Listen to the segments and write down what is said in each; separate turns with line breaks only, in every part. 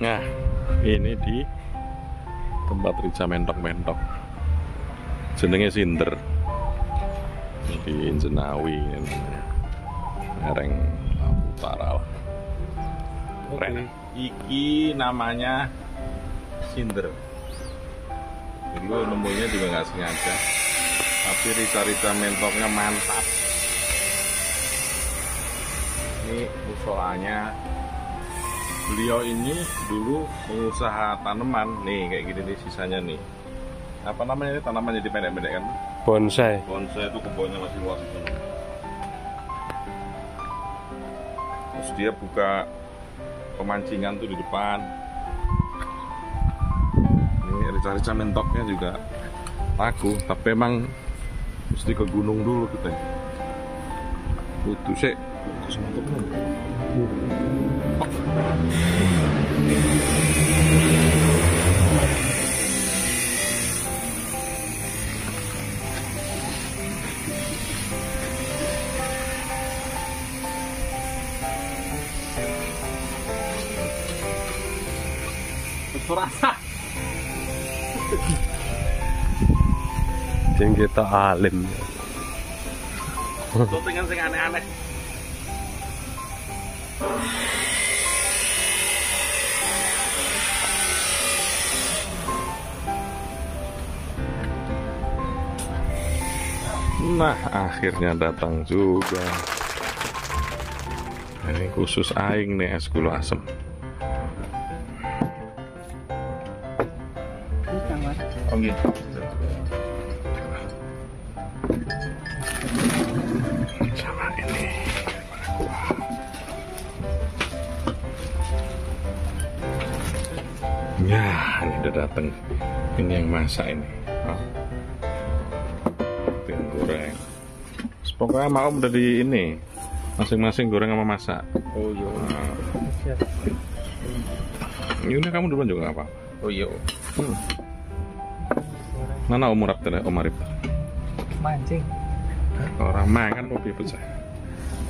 Nah, ini di tempat Rica mentok-mentok. Jenenge Sinder. Di Jenawi ini namanya. Lereng Utara lah. Keren. Iki namanya Sinder. Dulu nemunya juga nggak sengaja. Tapi rica-rica mentoknya mantap. Ini musolanya beliau ini dulu pengusaha tanaman. Nih kayak gini nih sisanya nih. Apa namanya ini? Tanaman jadi pendek-pendek kan?
Bonsai.
bonsai itu kebunnya masih luas itu. Terus dia buka pemancingan tuh di depan. Ini rica-rica mentoknya juga laku tapi emang mesti ke gunung dulu kita. Butuh sih
Sing kita alim.
Tutingan sing aneh-aneh. Nah, akhirnya datang juga. Ini khusus aing nih es gula asem. Oh gitu. Udah datang. Ini yang masak ini. Oh. Yang goreng. Pokoknya mau udah di ini. Masing-masing goreng sama masak.
Oh iya.
Nah. Ini udah kamu duluan juga apa?
Oh iya.
Hmm. Nana umur apa Om Arif?
mancing
Orang mangan mau piye bocah.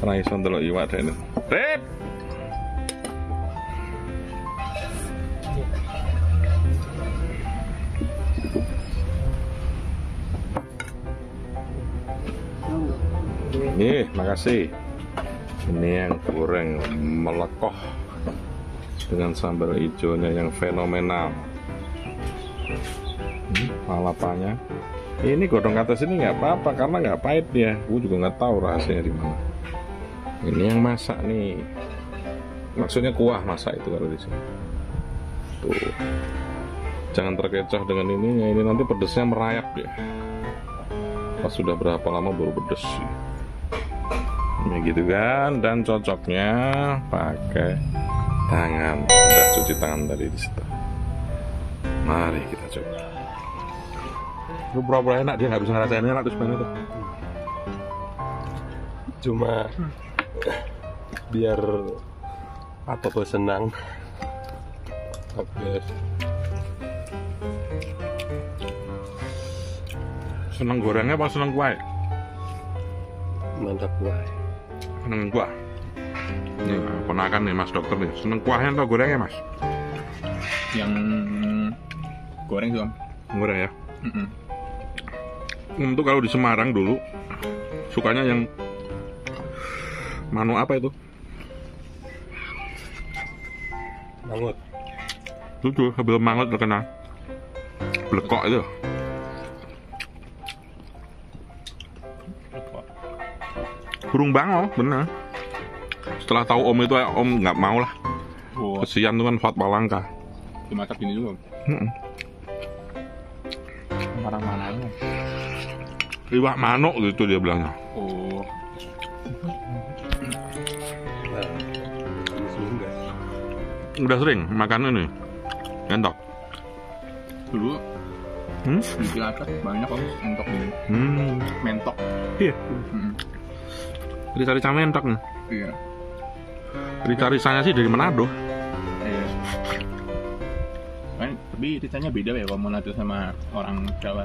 Ora iso ndelok iwak dene. Rip. Nih, makasih. Ini yang goreng melekoh dengan sambal hijaunya yang fenomenal. Hmm, lalapannya. Ini godong ke atas ini nggak apa-apa karena nggak pahit dia. Gue juga nggak tahu rahasianya di mana. Ini yang masak nih. Maksudnya kuah masak itu kalau di sini. Tuh. Jangan terkecoh dengan ininya. Ini nanti pedesnya merayap ya. Pas sudah berapa lama baru pedes sih. Ini gitu kan. Dan cocoknya pakai tangan. Udah cuci tangan tadi di situ. Mari kita coba. Lu pura-pura enak dia nggak bisa ngerasain enak terus mana tuh.
Cuma biar apa tuh senang. Oke.
Seneng gorengnya apa seneng kuah?
Mantap wae.
Seneng kuah. Ini ponakan nih mas dokter nih. Seneng kuahnya atau gorengnya mas?
yang goreng tuh om
Goreng ya.
Mm-mm.
Untuk kalau di Semarang dulu sukanya yang manu apa itu?
Mangut.
Itu tuh sebelum mangut terkenal. Blekok itu. Burung bangau, bener. Setelah tahu om itu, om nggak mau lah.
oh
Kesian tuh kan fatwa langka.
dimasak ini juga om
Mm-mm.
barang mana
Iwak manuk gitu dia bilangnya.
oh.
Udah sering makan ini. Entok.
dulu
Hmm?
di Cilacap banyak om mentok ini
Hmm.
mentok
Iya. Rica-rica mentok nih.
iya
Rica-ricanya sih dari Manado.
iya kan tapi ceritanya beda ya kalau Manado sama orang Jawa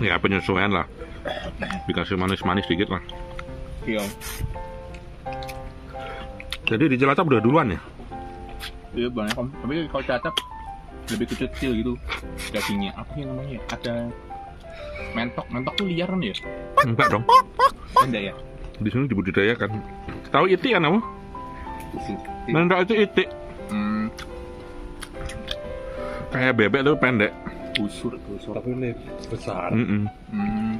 Ya penyesuaian lah. Dikasih manis-manis dikit lah.
iya
Jadi di Cilacap udah duluan ya?
Iya banyak om. Tapi kalau cacap lebih kecil gitu dagingnya. Apa sih namanya? ya? Ada mentok. Mentok tuh liar kan ya?
Enggak dong.
Enggak ya?
Di sini dibudidayakan. Tahu itik kan kamu? Mentok itu itik.
Hmm,
Kayak bebek tapi pendek.
busur, busur.
Tapi ini besar.
Mm
Hmm,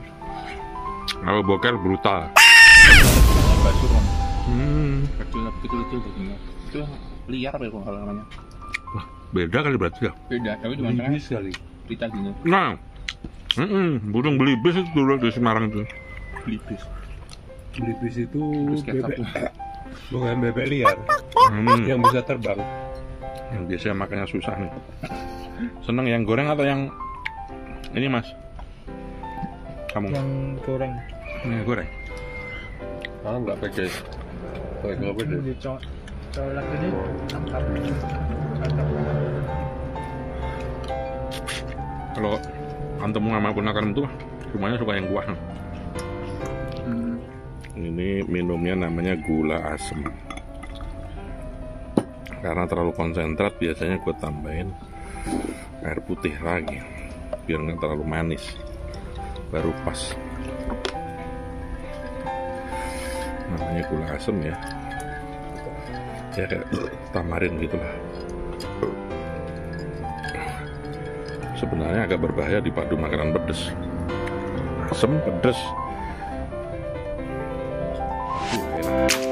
Kalau boker brutal.
basur om.
Hmm.
Kecil tapi kecil-kecil dagingnya. Itu liar apa ya kalau namanya?
Beda kali berarti ya.
Beda, tapi cuma
kali.
cerita gini.
Nah. Mm burung belibis itu dulu di Semarang itu.
Belibis.
Belibis itu bebek,
tuh.
bukan bebek liar
Hmm.
yang bisa terbang.
Yang biasanya makannya susah nih. Seneng yang goreng atau yang ini mas? Kamu
yang goreng
yang goreng?
Ah, nggak pede. Kayak nggak
co colak ini
Kalau sama ponakan itu semuanya suka yang kuah.
Hmm,
Ini minumnya namanya gula asem. Karena terlalu konsentrat biasanya gue tambahin air putih lagi biar nggak terlalu manis. Baru pas. Namanya gula asem ya. Ya kayak tamarin gitulah sebenarnya agak berbahaya dipadu makanan pedas. Asam pedas. you.